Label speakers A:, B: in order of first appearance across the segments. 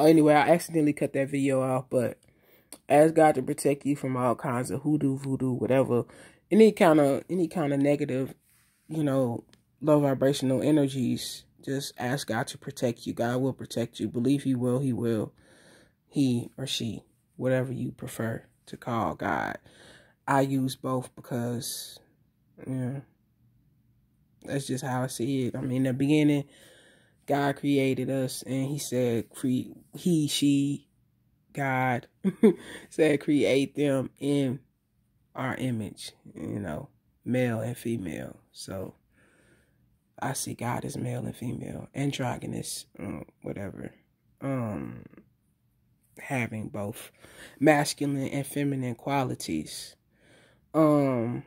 A: Oh, anyway, I accidentally cut that video off, but ask God to protect you from all kinds of hoodoo, voodoo, whatever, any kind of any kind of negative, you know, low vibrational energies. Just ask God to protect you. God will protect you. Believe He will. He will. He or she, whatever you prefer to call God. I use both because, yeah, that's just how I see it. I mean, the beginning, God created us, and He said, "Cre He, she, God said, create them in our image, you know, male and female. So I see God as male and female, androgynous, um, whatever. Um, having both masculine and feminine qualities. Um,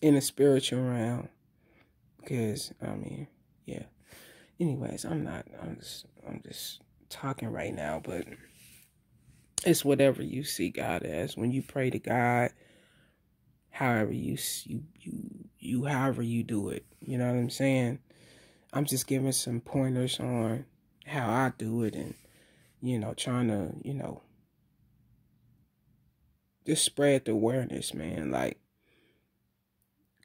A: in the spiritual realm, because I mean, yeah. Anyways, I'm not. I'm just. I'm just talking right now, but it's whatever you see God as. When you pray to God, however you you you you however you do it, you know what I'm saying? I'm just giving some pointers on how I do it and you know, trying to, you know, just spread the awareness, man, like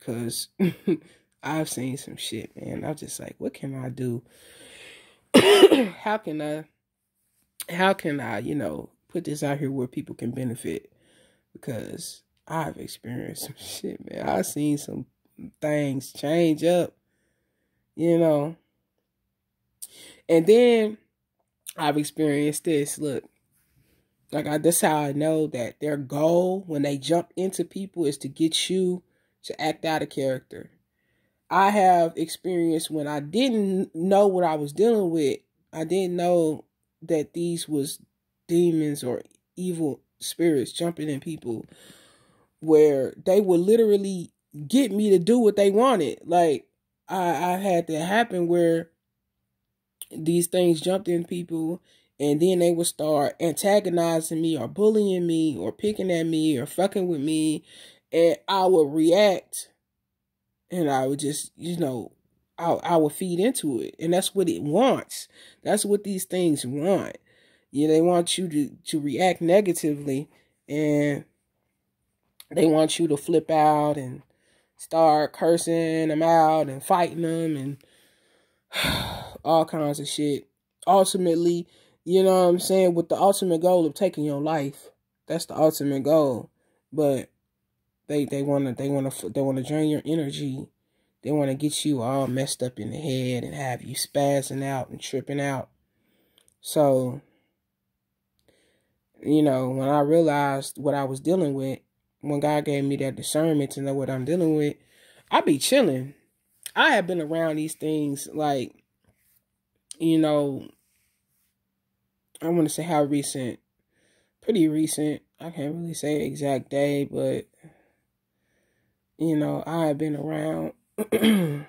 A: cuz I've seen some shit, man. I'm just like, what can I do? how can I how can I, you know, put this out here where people can benefit? Because I've experienced some shit, man. I've seen some things change up, you know. And then I've experienced this. Look, like I, that's how I know that their goal when they jump into people is to get you to act out a character. I have experienced when I didn't know what I was dealing with. I didn't know that these was demons or evil spirits jumping in people where they would literally get me to do what they wanted. Like I, I had that happen where these things jumped in people and then they would start antagonizing me or bullying me or picking at me or fucking with me and I would react and I would just, you know, I, I would feed into it. And that's what it wants. That's what these things want. Yeah, they want you to, to react negatively and they want you to flip out and start cursing them out and fighting them and all kinds of shit. Ultimately, you know what I'm saying, with the ultimate goal of taking your life. That's the ultimate goal. But they they want to they want to they want to drain your energy. They want to get you all messed up in the head and have you spazzing out and tripping out. So, you know, when I realized what I was dealing with, when God gave me that discernment to know what I'm dealing with, I be chilling. I have been around these things like, you know, I want to say how recent, pretty recent. I can't really say exact day, but you know, I have been around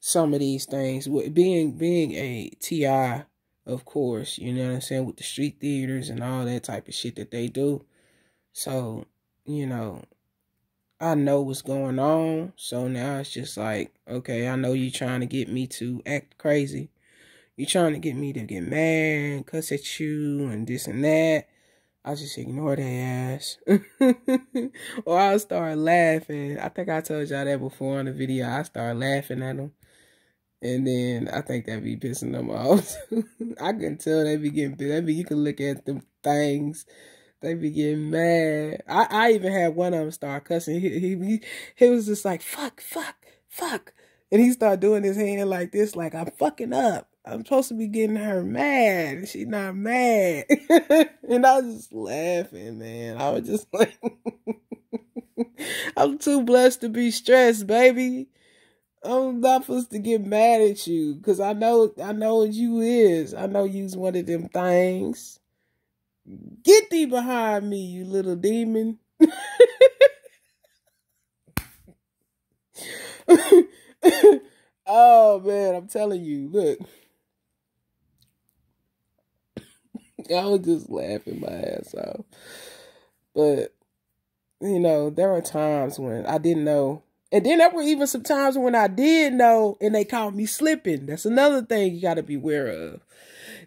A: some of these things. With Being being a TI, of course, you know what I'm saying, with the street theaters and all that type of shit that they do. So, you know, I know what's going on. So now it's just like, okay, I know you trying to get me to act crazy. You trying to get me to get mad, cuss at you, and this and that. I just ignore their ass. or I'll start laughing. I think I told y'all that before on the video. I start laughing at them. And then I think that be pissing them off. I can tell they be getting pissed. Be, you can look at them things. They be getting mad. I, I even had one of them start cussing. He, he, he, he was just like, fuck, fuck, fuck. And he started doing his hand like this, like, I'm fucking up. I'm supposed to be getting her mad. She's not mad. and I was just laughing, man. I was just like, I'm too blessed to be stressed, baby. I'm not supposed to get mad at you because I know I know what you is. I know you's one of them things. Get thee behind me, you little demon. oh man, I'm telling you, look. I was just laughing my ass off. But, you know, there are times when I didn't know And then there were even some times when I did know and they caught me slipping. That's another thing you got to be aware of.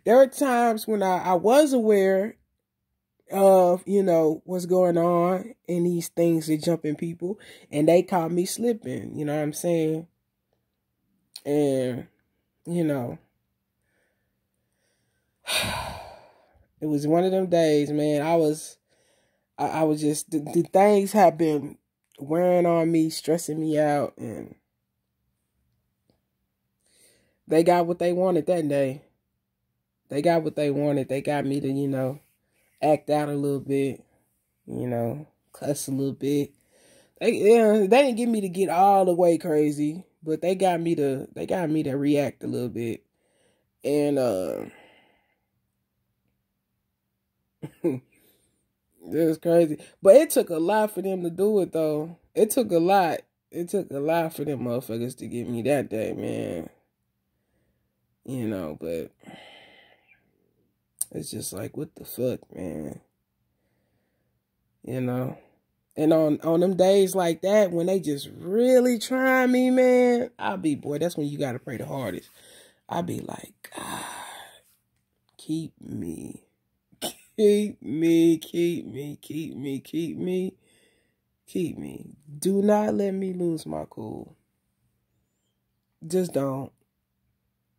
A: There are times when I, I was aware of, you know, what's going on and these things that jumping people and they caught me slipping. You know what I'm saying? And, you know, it was one of them days, man. I was, I, I was just, the, the things have been wearing on me, stressing me out, and they got what they wanted that day. They got what they wanted. They got me to, you know, act out a little bit, you know, cuss a little bit. They, yeah, they didn't get me to get all the way crazy, but they got me to, they got me to react a little bit, and uh, was crazy. But it took a lot for them to do it, though. It took a lot. It took a lot for them motherfuckers to get me that day, man. You know, but it's just like, what the fuck, man? You know? And on, on them days like that, when they just really try me, man, I'll be, boy, that's when you got to pray the hardest. I'll be like, God, keep me. Keep me, keep me, keep me, keep me, keep me. Do not let me lose my cool. Just don't.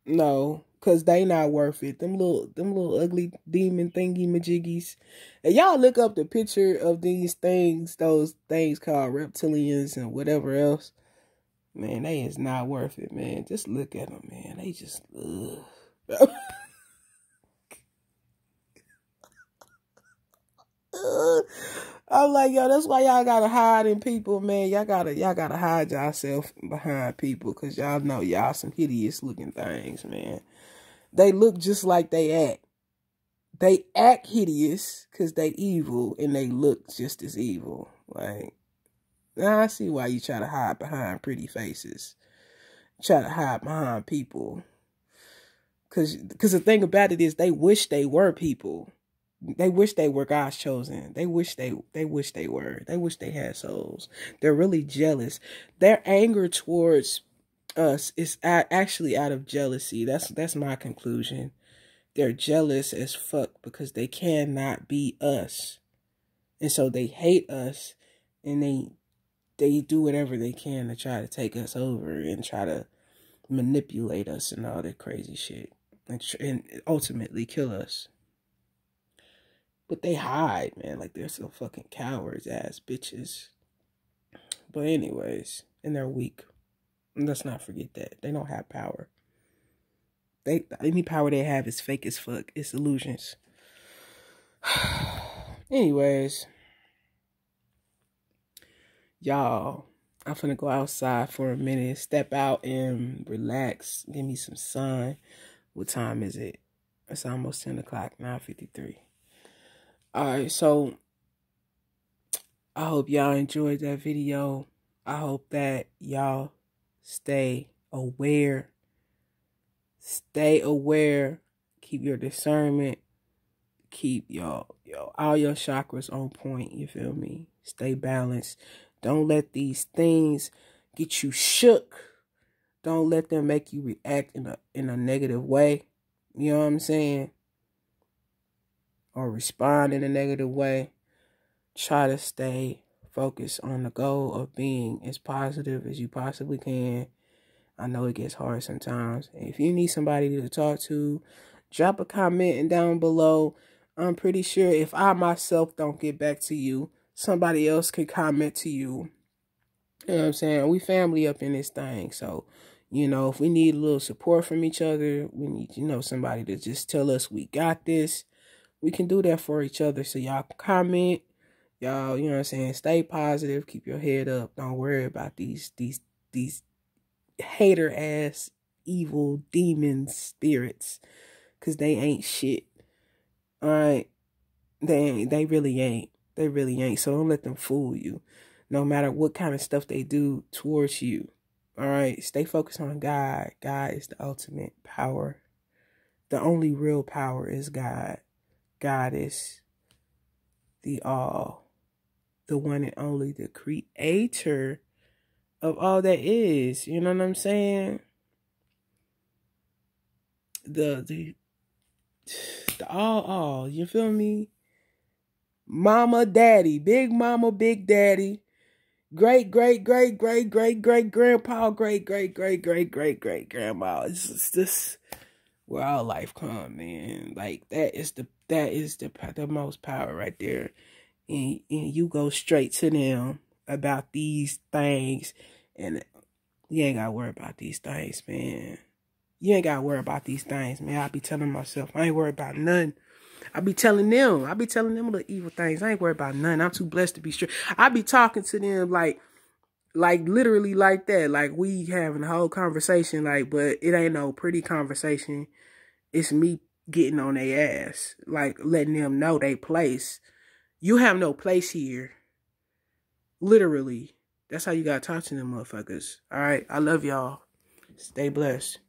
A: No, cause they not worth it. Them little, them little ugly demon thingy majiggies. And y'all look up the picture of these things, those things called reptilians and whatever else. Man, they is not worth it, man. Just look at them, man. They just, ugh. I'm like, yo, that's why y'all gotta hide in people, man. Y'all gotta, y'all gotta hide yourself behind people, cause y'all know y'all some hideous looking things, man. They look just like they act. They act hideous cause they evil, and they look just as evil. Like, now I see why you try to hide behind pretty faces. Try to hide behind people. Cause, cause the thing about it is, they wish they were people they wish they were God's chosen. They wish they they wish they were. They wish they had souls. They're really jealous. Their anger towards us is actually out of jealousy. That's that's my conclusion. They're jealous as fuck because they cannot be us. And so they hate us and they they do whatever they can to try to take us over and try to manipulate us and all that crazy shit and, and ultimately kill us. But they hide, man. Like they're so fucking cowards ass bitches. But anyways, and they're weak. And let's not forget that. They don't have power. They any power they have is fake as fuck. It's illusions. anyways. Y'all, I'm finna go outside for a minute, step out and relax, give me some sun. What time is it? It's almost 10 o'clock, 9.53. All right, so I hope y'all enjoyed that video. I hope that y'all stay aware. Stay aware. Keep your discernment. Keep y'all, yo, all your chakras on point. You feel me? Stay balanced. Don't let these things get you shook. Don't let them make you react in a in a negative way. You know what I'm saying? Or respond in a negative way, try to stay focused on the goal of being as positive as you possibly can. I know it gets hard sometimes. If you need somebody to talk to, drop a comment down below. I'm pretty sure if I myself don't get back to you, somebody else can comment to you. You know what I'm saying? We family up in this thing. So, you know, if we need a little support from each other, we need, you know, somebody to just tell us we got this we can do that for each other. So y'all comment, y'all, you know what I'm saying, stay positive, keep your head up. Don't worry about these these these hater ass evil demon spirits cuz they ain't shit. All right? They ain't they really ain't. They really ain't. So don't let them fool you. No matter what kind of stuff they do towards you. All right, stay focused on God. God is the ultimate power. The only real power is God. God is the all, the one and only, the creator of all that is. You know what I'm saying? The the the all all. You feel me? Mama, daddy, big mama, big daddy, great great great great great great grandpa, great great great great great great grandma. It's just where our life come, man. Like that is the that is the the most power right there, and and you go straight to them about these things, and you ain't gotta worry about these things, man. You ain't gotta worry about these things, man. I be telling myself I ain't worried about none. I be telling them, I be telling them the evil things. I ain't worried about none. I'm too blessed to be straight. I be talking to them like, like literally like that. Like we having a whole conversation, like, but it ain't no pretty conversation. It's me getting on their ass, like letting them know they place. You have no place here. Literally. That's how you gotta talk to them motherfuckers. All right. I love y'all. Stay blessed.